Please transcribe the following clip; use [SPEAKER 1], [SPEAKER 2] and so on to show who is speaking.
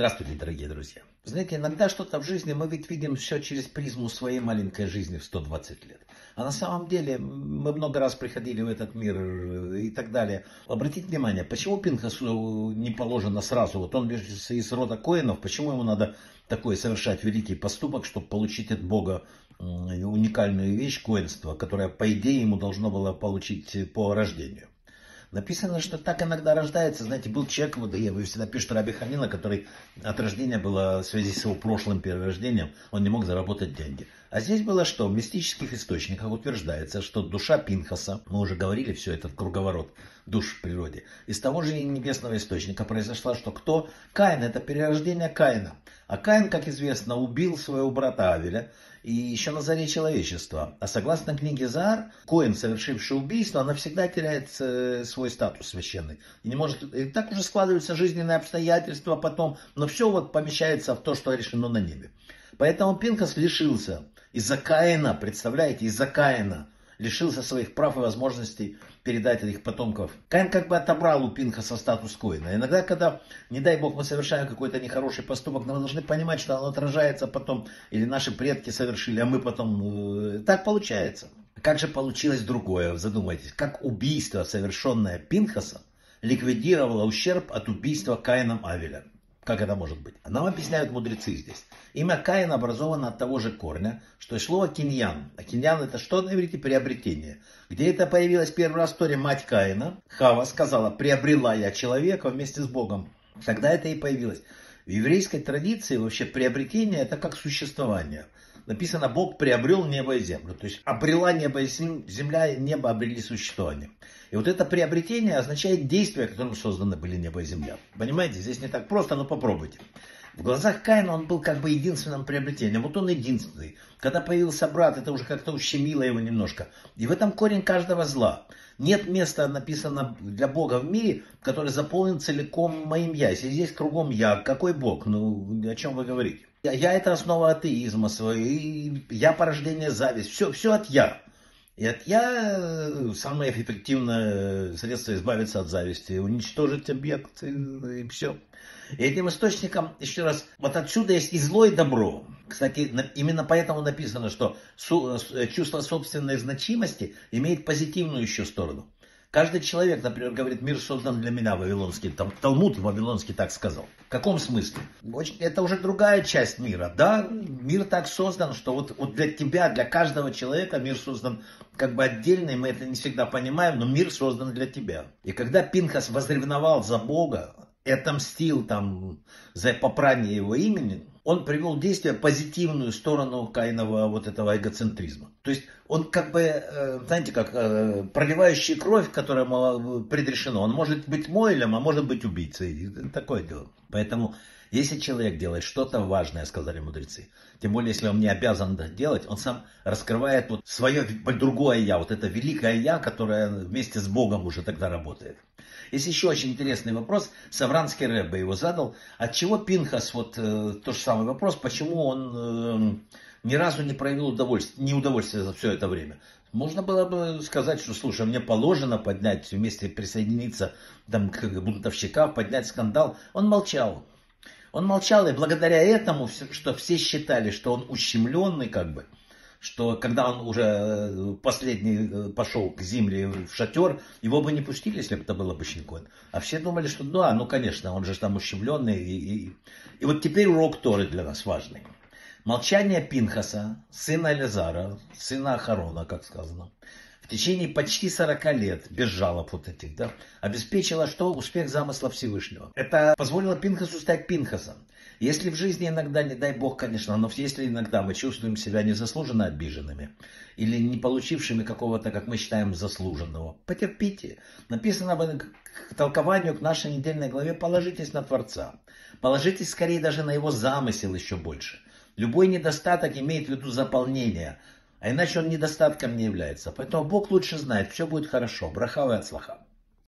[SPEAKER 1] Здравствуйте, дорогие друзья. Знаете, иногда что-то в жизни мы ведь видим все через призму своей маленькой жизни в 120 лет. А на самом деле мы много раз приходили в этот мир и так далее. Обратите внимание, почему Пинхасу не положено сразу? Вот он из рода коинов, почему ему надо такой совершать великий поступок, чтобы получить от Бога уникальную вещь, коинство, которое, по идее, ему должно было получить по рождению? Написано, что так иногда рождается. Знаете, был человек, вот, я, вы всегда пишете Раби Ханина, который от рождения было в связи с его прошлым перерождением, он не мог заработать деньги. А здесь было что? В мистических источниках утверждается, что душа Пинхаса, мы уже говорили все, этот круговорот душ в природе, из того же небесного источника произошла, что кто? Каин, это перерождение Каина. А Каин, как известно, убил своего брата Авеля, и еще на заре человечества. А согласно книге Заар, Коин, совершивший убийство, навсегда теряет э, свой статус священный. И не может, и так уже складываются жизненные обстоятельства потом, но все вот помещается в то, что решено на небе. Поэтому Пинкас лишился из-за Каина, представляете, из-за Каина лишился своих прав и возможностей передать их потомков. Каин как бы отобрал у Пинхаса статус Коина. Иногда, когда, не дай бог, мы совершаем какой-то нехороший поступок, мы должны понимать, что он отражается потом, или наши предки совершили, а мы потом... Э, так получается. Как же получилось другое? Задумайтесь. Как убийство, совершенное Пинхасом, ликвидировало ущерб от убийства Каином Авеля. Как это может быть? Нам объясняют мудрецы здесь. Имя Каин образовано от того же корня, что и слово киньян. А киньян это что на иврите? Приобретение. Где это появилось первый раз в истории мать Каина? Хава сказала, приобрела я человека вместе с Богом. Когда это и появилось? В еврейской традиции вообще приобретение это как существование. Написано, Бог приобрел небо и землю. То есть обрела небо и земля, и небо обрели существование. И вот это приобретение означает действие, которым созданы были небо и земля. Понимаете, здесь не так просто, но попробуйте. В глазах Каина он был как бы единственным приобретением. Вот он единственный. Когда появился брат, это уже как-то ущемило его немножко. И в этом корень каждого зла. Нет места, написано для Бога в мире, который заполнен целиком моим я. Если здесь кругом я, какой Бог? Ну, о чем вы говорите? Я это основа атеизма своего, я порождение зависть. Все, все от я. И от я самое эффективное средство избавиться от зависти, уничтожить объект и, и все. И этим источником, еще раз, вот отсюда есть и зло, и добро. Кстати, именно поэтому написано, что э, чувство собственной значимости имеет позитивную еще сторону. Каждый человек, например, говорит, мир создан для меня, Вавилонский, там, Талмуд Вавилонский так сказал. В каком смысле? Очень, это уже другая часть мира. Да, мир так создан, что вот, вот для тебя, для каждого человека мир создан как бы отдельный, мы это не всегда понимаем, но мир создан для тебя. И когда Пинхас возревновал за Бога, и отомстил там за попрание его имени, он привел в действие позитивную сторону Каинова вот этого эгоцентризма. То есть он как бы, э, знаете, как э, проливающий кровь, которая предрешена, он может быть мойлем, а может быть убийцей. Такое дело. Поэтому если человек делает что-то важное, сказали мудрецы, тем более, если он не обязан это делать, он сам раскрывает вот свое другое я, вот это великое я, которое вместе с Богом уже тогда работает. Есть еще очень интересный вопрос, Савранский Рэббе его задал, от чего Пинхас, вот э, тот же самый вопрос, почему он э, ни разу не проявил удовольствие, неудовольствие за все это время. Можно было бы сказать, что, слушай, мне положено поднять, вместе присоединиться там, к бунтовщикам, поднять скандал. Он молчал. Он молчал, и благодаря этому, что все считали, что он ущемленный, как бы, что когда он уже э, последний э, пошел к земле в шатер, его бы не пустили, если бы это был обычный конь. А все думали, что да, ну конечно, он же там ущемленный. И, и, и вот теперь урок Торы для нас важный. Молчание Пинхаса, сына Элизара, сына Ахарона, как сказано, в течение почти 40 лет, без жалоб вот этих, да, обеспечило что? Успех замысла Всевышнего. Это позволило Пинхасу стать Пинхасом. Если в жизни иногда, не дай бог, конечно, но если иногда мы чувствуем себя незаслуженно обиженными или не получившими какого-то, как мы считаем, заслуженного, потерпите. Написано в толкованию к нашей недельной главе, положитесь на Творца. Положитесь скорее даже на его замысел еще больше. Любой недостаток имеет в виду заполнение, а иначе он недостатком не является. Поэтому Бог лучше знает, все будет хорошо. Брахава и отслаха.